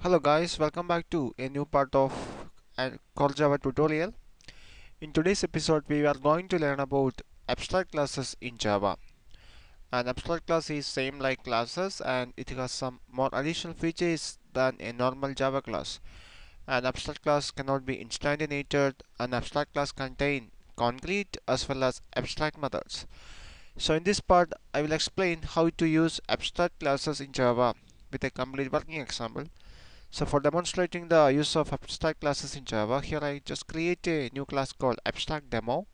Hello guys, welcome back to a new part of a Core Java tutorial. In today's episode we are going to learn about abstract classes in Java. An abstract class is same like classes and it has some more additional features than a normal Java class. An abstract class cannot be instantiated. An abstract class contain concrete as well as abstract methods. So in this part I will explain how to use abstract classes in Java with a complete working example. So for demonstrating the use of abstract classes in Java, here I just create a new class called abstract demo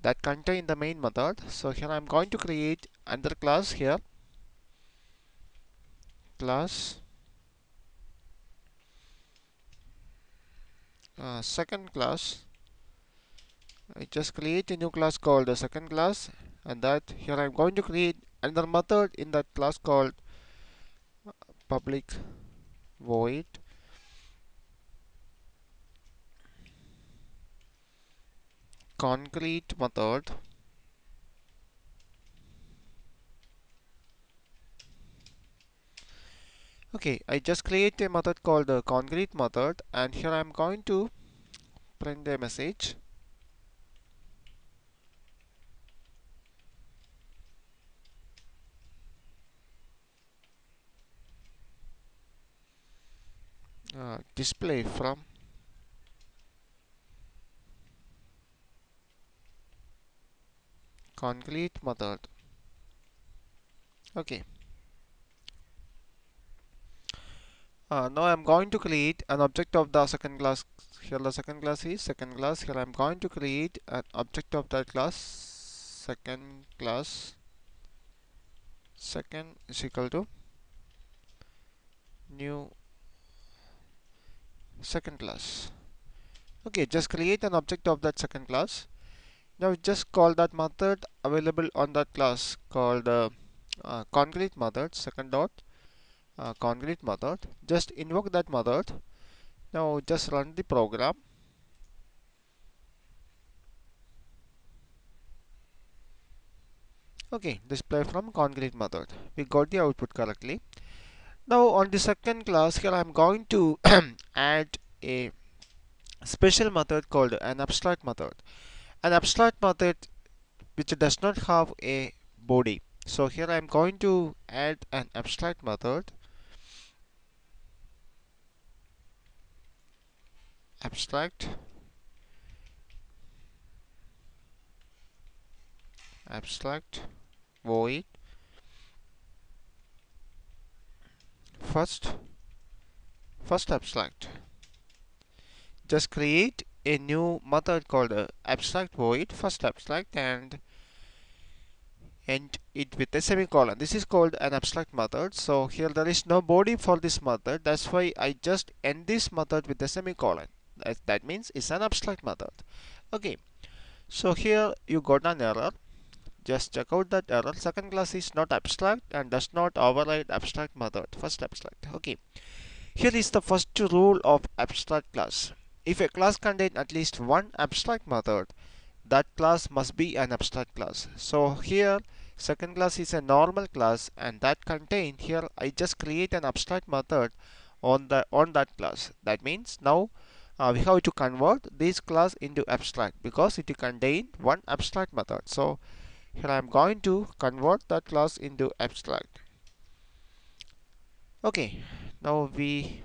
that contain the main method. So here I'm going to create another class here, class uh, second class. I just create a new class called the second class and that here I'm going to create another method in that class called public void. Concrete method. Okay I just create a method called the concrete method and here I'm going to print a message uh, display from concrete method. Okay. Uh, now I'm going to create an object of the second class. Here the second class is second class. Here I'm going to create an object of that class. Second class. Second is equal to new second class. Okay just create an object of that second class. Now just call that method available on that class called uh, uh, concrete method second dot uh, concrete method. Just invoke that method. Now just run the program. Okay display from concrete method. We got the output correctly now on the second class here I'm going to add a special method called an abstract method. An abstract method which does not have a body. So here I'm going to add an abstract method. Abstract. Abstract. Void first first abstract. Just create a new method called uh, abstract void first abstract and end it with a semicolon. This is called an abstract method. So here there is no body for this method. That's why I just end this method with a semicolon. That, that means it's an abstract method. Okay. So here you got an error just check out that error. Second class is not abstract and does not override abstract method. First abstract. Okay. Here is the first rule of abstract class. If a class contains at least one abstract method that class must be an abstract class. So here second class is a normal class and that contain here I just create an abstract method on the on that class. That means now uh, we have to convert this class into abstract because it contain one abstract method. So here I am going to convert that class into abstract. Okay now we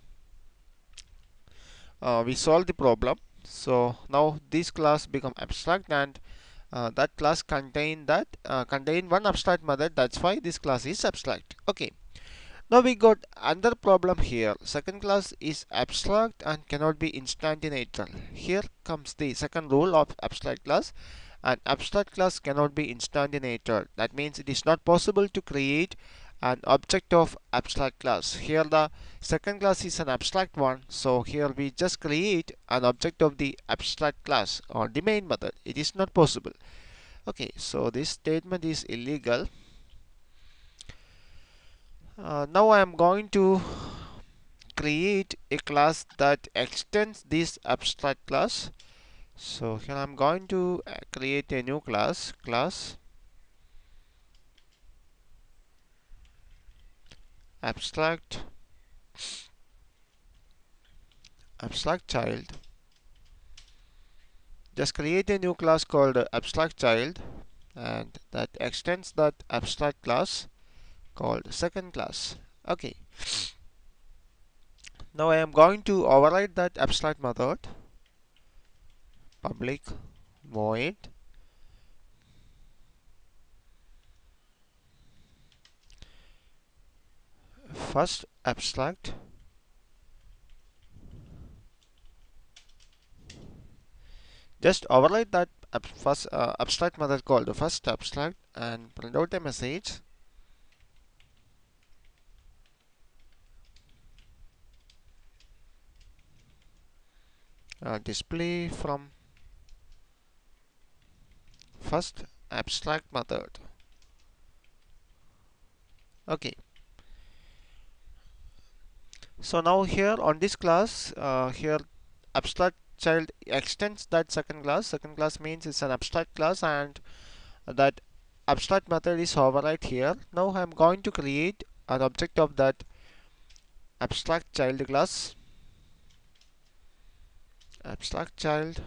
uh, we solve the problem. So now this class become abstract and uh, that class contain that uh, contain one abstract method. That's why this class is abstract. Okay now we got another problem here. Second class is abstract and cannot be instantiated. Here comes the second rule of abstract class an abstract class cannot be instantiated. That means it is not possible to create an object of abstract class. Here the second class is an abstract one so here we just create an object of the abstract class or the main method. It is not possible. Okay so this statement is illegal. Uh, now I am going to create a class that extends this abstract class so here I'm going to uh, create a new class class abstract abstract child. Just create a new class called abstract child and that extends that abstract class called second class. Okay. Now I am going to override that abstract method public void. First abstract. Just override that first uh, abstract method called the first abstract and print out a message. Uh, display from first abstract method. Okay. So now here on this class uh, here abstract child extends that second class. Second class means it's an abstract class and that abstract method is override here. Now I'm going to create an object of that abstract child class. Abstract child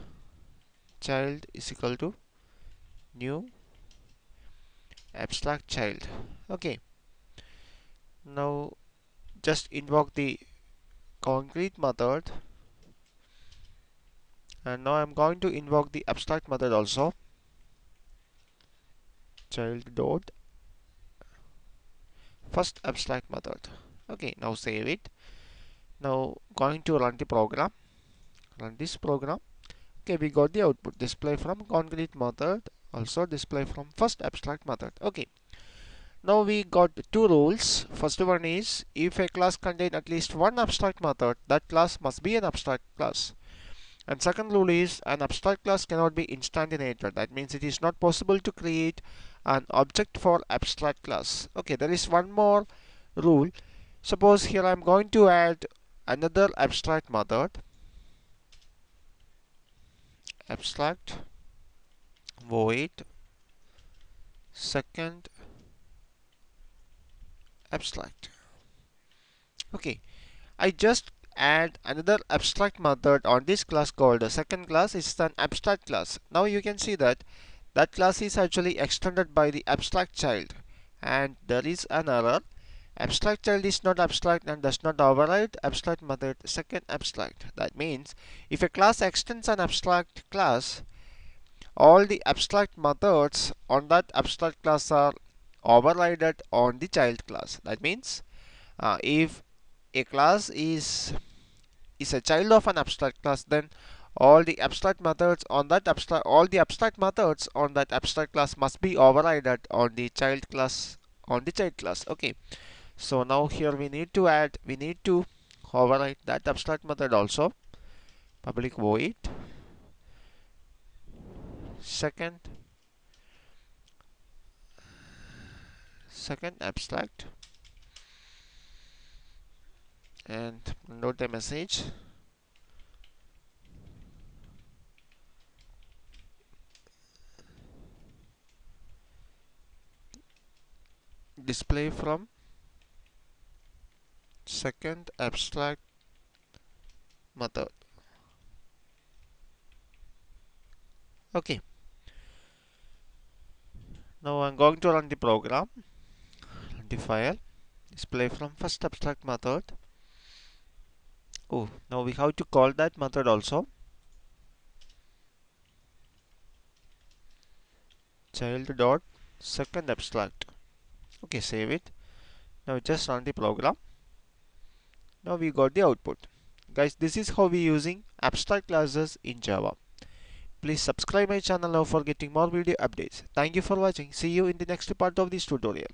child is equal to new abstract child. Okay. Now just invoke the concrete method. And now I'm going to invoke the abstract method also. Child dot. First abstract method. Okay now save it. Now going to run the program. Run this program. Okay we got the output. Display from concrete method also display from first abstract method okay now we got two rules first one is if a class contain at least one abstract method that class must be an abstract class and second rule is an abstract class cannot be instantiated. That means it is not possible to create an object for abstract class. Okay, there is one more rule. Suppose here I am going to add another abstract method. Abstract void. Second abstract. Okay, I just add another abstract method on this class called the second class. Is an abstract class. Now you can see that that class is actually extended by the abstract child and there is an error. Abstract child is not abstract and does not override abstract method second abstract. That means if a class extends an abstract class all the abstract methods on that abstract class are overridden on the child class. That means uh, if a class is is a child of an abstract class then all the abstract methods on that abstract all the abstract methods on that abstract class must be overridden on the child class on the child class. Okay. So now here we need to add we need to override that abstract method also. Public void second second abstract and note the message. Display from second abstract method. Okay now I'm going to run the program the file. Display from first abstract method. Oh now we have to call that method also. Child dot second abstract. Okay save it. Now just run the program. Now we got the output. Guys this is how we using abstract classes in java please subscribe my channel now for getting more video updates. Thank you for watching. See you in the next part of this tutorial